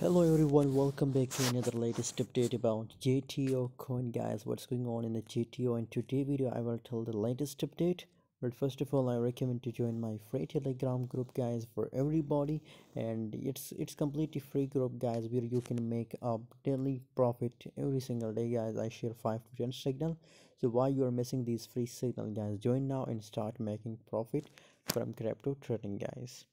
Hello everyone, welcome back to another latest update about JTO coin guys. What's going on in the JTO and today video I will tell the latest update. But first of all I recommend to join my free telegram group guys for everybody and it's it's completely free group guys where you can make a daily profit every single day guys. I share 5 to 10 signal. So why you are missing these free signal guys join now and start making profit from crypto trading guys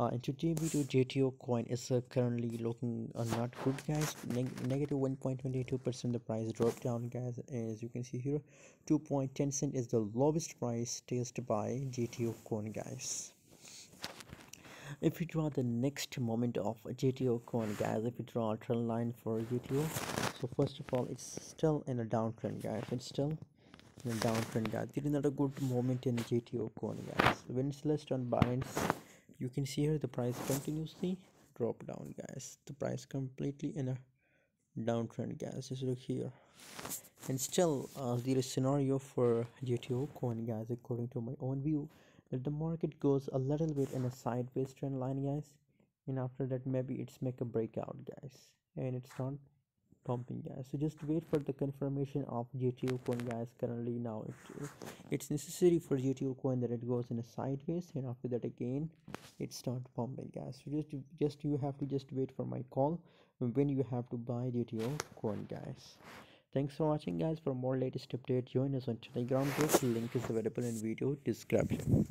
uh, in today video JTO coin is uh, currently looking uh, not good guys. Neg negative 1.22 percent the price dropped down guys. As you can see here 2.10 cent is the lowest price tested by JTO coin guys. If you draw the next moment of JTO coin guys if you draw a trend line for JTO so first of all it's still in a downtrend guys. It's still in a downtrend guys. This is not a good moment in JTO coin guys. When it's list on Binance you can see here the price continuously drop down guys. The price completely in a downtrend guys. Just look here. And still uh, there is scenario for JTO coin guys according to my own view that the market goes a little bit in a sideways trend line guys. And after that maybe it's make a breakout guys. And it's not pumping guys so just wait for the confirmation of JTO coin guys currently now. It, it's necessary for JTO coin that it goes in a sideways and after that again it start pumping guys so just just you have to just wait for my call when you have to buy JTO coin guys thanks for watching guys. For more latest update join us on telegram group. Link is available in video description